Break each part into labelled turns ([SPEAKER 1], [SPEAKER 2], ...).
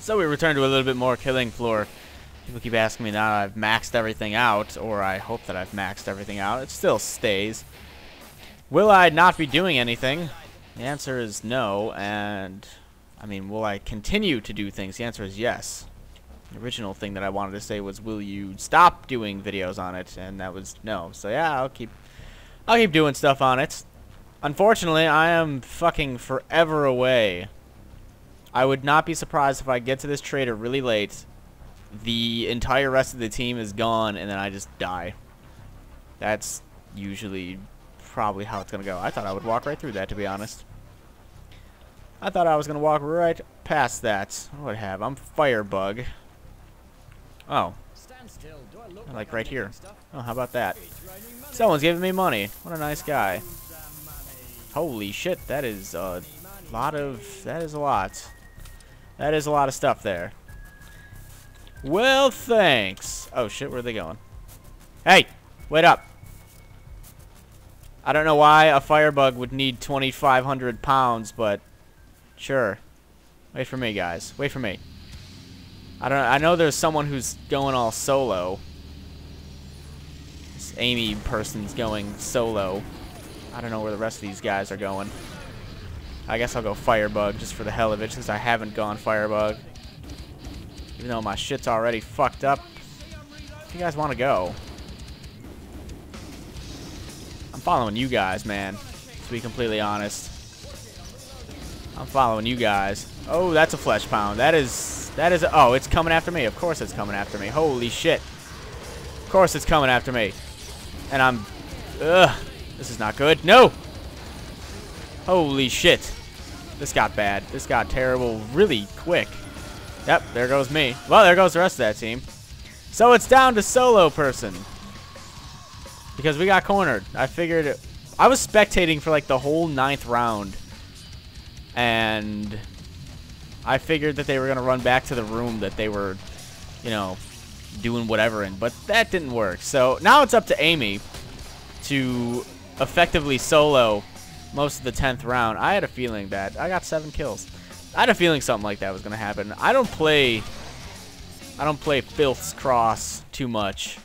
[SPEAKER 1] So we return to a little bit more killing floor. People keep asking me now I've maxed everything out, or I hope that I've maxed everything out. It still stays. Will I not be doing anything? The answer is no, and I mean, will I continue to do things? The answer is yes. The original thing that I wanted to say was, will you stop doing videos on it? And that was no. So yeah, I'll keep, I'll keep doing stuff on it. Unfortunately, I am fucking forever away. I would not be surprised if I get to this trader really late, the entire rest of the team is gone, and then I just die. That's usually probably how it's going to go. I thought I would walk right through that, to be honest. I thought I was going to walk right past that. What would I have? I'm Firebug. Oh. Like right here. Oh, how about that? Someone's giving me money. What a nice guy. Holy shit, that is a lot of... That is a lot. That is a lot of stuff there. Well, thanks. Oh, shit, where are they going? Hey, wait up. I don't know why a firebug would need 2,500 pounds, but sure. Wait for me, guys. Wait for me. I don't. I know there's someone who's going all solo. This Amy person's going solo. I don't know where the rest of these guys are going. I guess I'll go Firebug just for the hell of it, since I haven't gone Firebug. Even though my shit's already fucked up. If you guys want to go. I'm following you guys, man. To be completely honest. I'm following you guys. Oh, that's a flesh pound. That is... That is... Oh, it's coming after me. Of course it's coming after me. Holy shit. Of course it's coming after me. And I'm... Ugh. This is not good. No! Holy shit. This got bad. This got terrible really quick. Yep, there goes me. Well, there goes the rest of that team. So it's down to solo person. Because we got cornered. I figured... I was spectating for like the whole ninth round. And... I figured that they were going to run back to the room that they were, you know, doing whatever in. But that didn't work. So now it's up to Amy to effectively solo most of the 10th round. I had a feeling that I got seven kills. I had a feeling something like that was going to happen. I don't play I don't play Filth's Cross too much.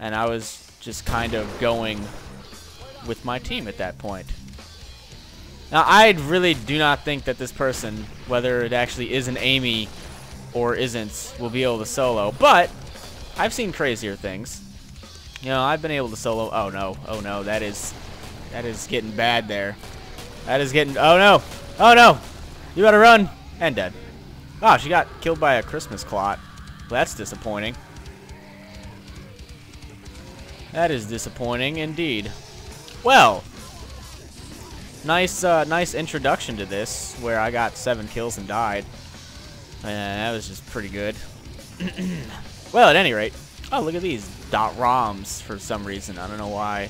[SPEAKER 1] And I was just kind of going with my team at that point. Now, I really do not think that this person, whether it actually is an Amy or isn't, will be able to solo. But I've seen crazier things. You know, I've been able to solo. Oh, no. Oh, no. That is that is getting bad there. That is getting... Oh, no. Oh, no. You gotta run. And dead. Oh, she got killed by a Christmas clot. That's disappointing. That is disappointing indeed. Well, nice, uh, nice introduction to this, where I got seven kills and died. And that was just pretty good. well, at any rate, oh look at these dot ROMs for some reason. I don't know why.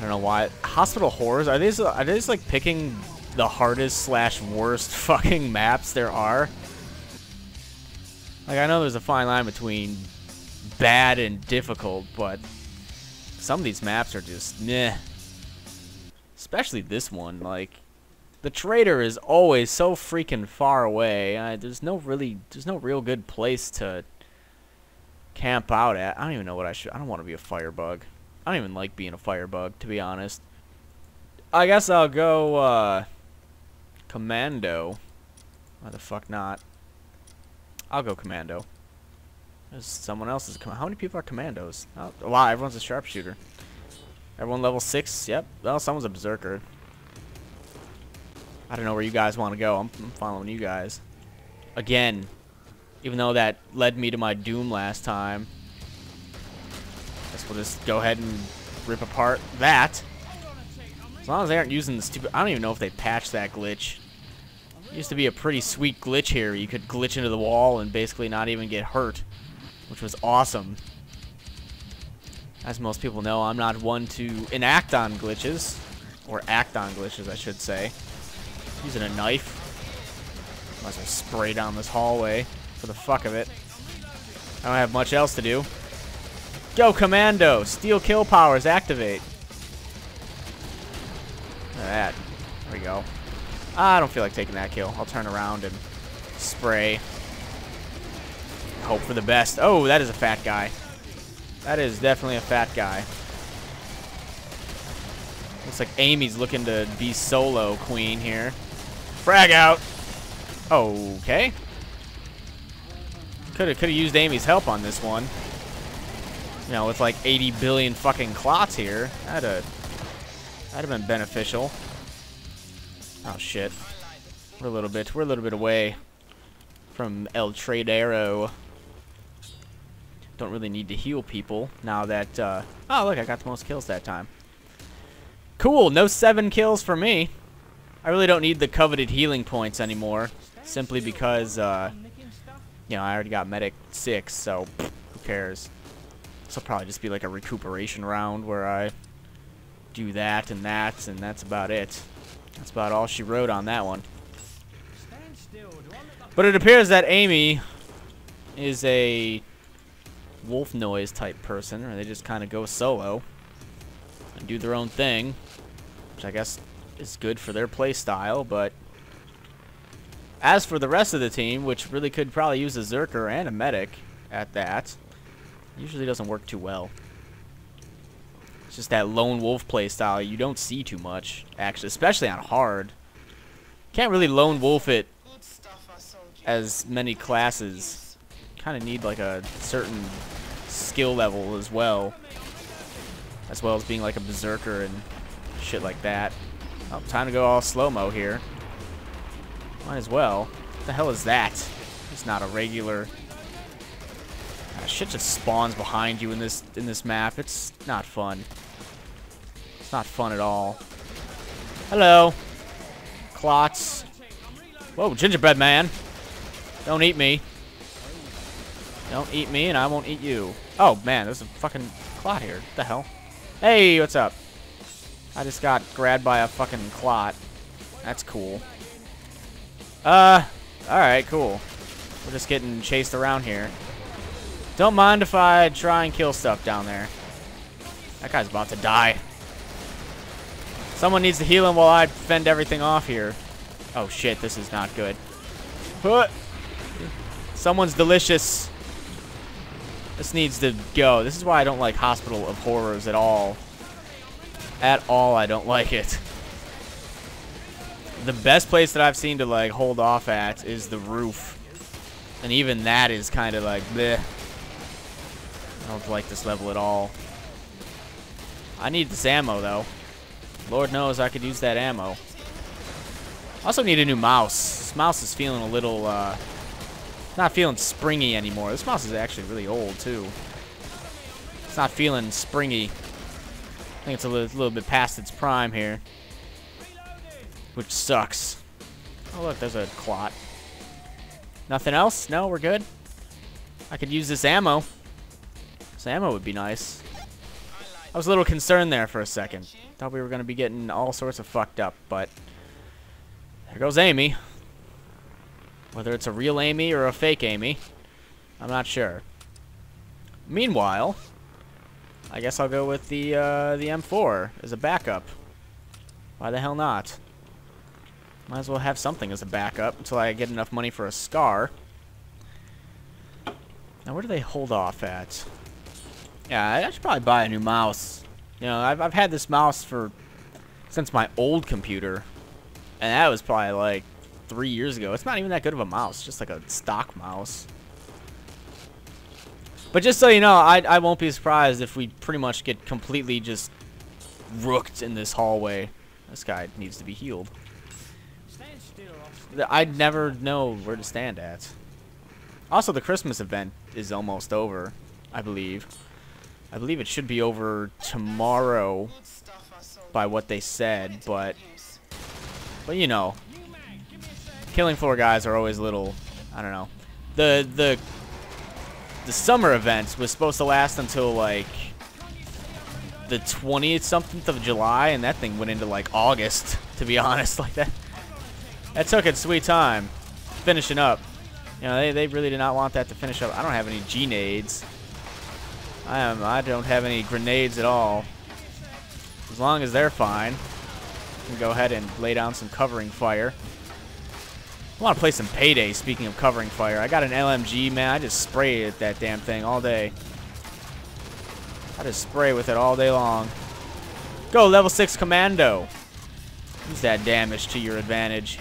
[SPEAKER 1] I don't know why. Hospital Horrors? Are these, are these like picking the hardest slash worst fucking maps there are? Like, I know there's a fine line between bad and difficult, but some of these maps are just meh. Especially this one. Like, the trader is always so freaking far away. Uh, there's no really, there's no real good place to camp out at. I don't even know what I should. I don't want to be a firebug. I don't even like being a firebug, to be honest. I guess I'll go, uh, commando. Why the fuck not? I'll go commando. There's someone else is How many people are commandos? Oh, wow, everyone's a sharpshooter. Everyone level 6? Yep. Well, someone's a berserker. I don't know where you guys want to go. I'm, I'm following you guys. Again. Even though that led me to my doom last time. We'll just go ahead and rip apart that. As long as they aren't using the stupid... I don't even know if they patched that glitch. It used to be a pretty sweet glitch here. You could glitch into the wall and basically not even get hurt. Which was awesome. As most people know, I'm not one to enact on glitches. Or act on glitches, I should say. Using a knife. Might as well spray down this hallway for the fuck of it. I don't have much else to do. Go, Commando! Steel kill powers, activate. That. There we go. I don't feel like taking that kill. I'll turn around and spray. Hope for the best. Oh, that is a fat guy. That is definitely a fat guy. Looks like Amy's looking to be solo queen here. Frag out. Okay. Could have could have used Amy's help on this one. You know, with like 80 billion fucking clots here, that'd have that'd have been beneficial. Oh shit. We're a little bit we're a little bit away from El Tradero. Don't really need to heal people now that uh, oh look I got the most kills that time. Cool, no seven kills for me. I really don't need the coveted healing points anymore, simply because uh, you know I already got medic six, so who cares? Will probably just be like a recuperation round where I do that and that, and that's about it. That's about all she wrote on that one. But it appears that Amy is a wolf noise type person, or they just kind of go solo and do their own thing, which I guess is good for their play style, but as for the rest of the team, which really could probably use a Zerker and a Medic at that, usually doesn't work too well. It's just that lone wolf play style you don't see too much, actually, especially on hard. Can't really lone wolf it as many classes. Kind of need like a certain skill level as well. As well as being like a berserker and shit like that. Oh, time to go all slow-mo here. Might as well. What the hell is that? It's not a regular... Shit just spawns behind you in this in this map. It's not fun. It's not fun at all. Hello. Clots. Whoa, gingerbread man. Don't eat me. Don't eat me, and I won't eat you. Oh, man, there's a fucking clot here. What the hell? Hey, what's up? I just got grabbed by a fucking clot. That's cool. Uh, alright, cool. We're just getting chased around here. Don't mind if I try and kill stuff down there. That guy's about to die. Someone needs to heal him while I fend everything off here. Oh shit, this is not good. Someone's delicious. This needs to go. This is why I don't like Hospital of Horrors at all. At all, I don't like it. The best place that I've seen to like hold off at is the roof. And even that is kind of like bleh. I don't like this level at all. I need this ammo though. Lord knows I could use that ammo. Also need a new mouse. This mouse is feeling a little, uh, not feeling springy anymore. This mouse is actually really old too. It's not feeling springy. I think it's a little, little bit past its prime here. Which sucks. Oh, look, there's a clot. Nothing else? No, we're good? I could use this ammo. This ammo would be nice. I was a little concerned there for a second. Thought we were going to be getting all sorts of fucked up, but... There goes Amy. Whether it's a real Amy or a fake Amy, I'm not sure. Meanwhile, I guess I'll go with the uh, the M4 as a backup. Why the hell not? Might as well have something as a backup until I get enough money for a scar. Now, where do they hold off at? Yeah, I should probably buy a new mouse. You know, I've, I've had this mouse for since my old computer. And that was probably like three years ago. It's not even that good of a mouse, just like a stock mouse. But just so you know, I, I won't be surprised if we pretty much get completely just rooked in this hallway. This guy needs to be healed. I'd never know where to stand at. Also, the Christmas event is almost over, I believe. I believe it should be over tomorrow by what they said, but... But, you know, killing floor guys are always a little, I don't know. The, the the summer events was supposed to last until like the 20th something of July, and that thing went into like August, to be honest. Like that, that took its sweet time finishing up. You know, they, they really did not want that to finish up. I don't have any G-nades. I am I don't have any grenades at all. As long as they're fine, go ahead and lay down some covering fire. I want to play some Payday, speaking of covering fire. I got an LMG, man. I just spray at that damn thing all day. I just spray with it all day long. Go, level 6 Commando. Use that damage to your advantage.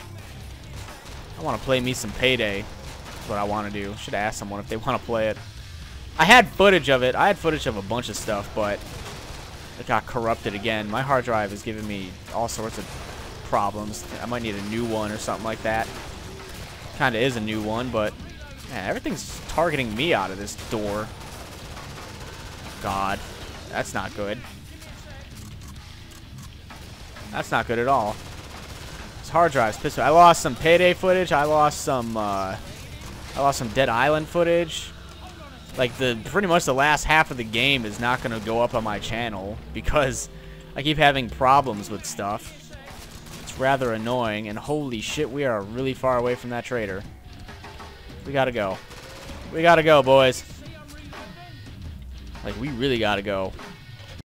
[SPEAKER 1] I want to play me some Payday. That's what I want to do. Should ask someone if they want to play it. I had footage of it. I had footage of a bunch of stuff, but it got corrupted again. My hard drive is giving me all sorts of problems. I might need a new one or something like that. Kind of is a new one, but man, everything's targeting me out of this door. God, that's not good. That's not good at all. This hard drive's pissed. I lost some payday footage. I lost some. Uh, I lost some Dead Island footage. Like the pretty much the last half of the game is not gonna go up on my channel because I keep having problems with stuff It's rather annoying, and holy shit, we are really far away from that trader. We gotta go. We gotta go, boys. Like, we really gotta go.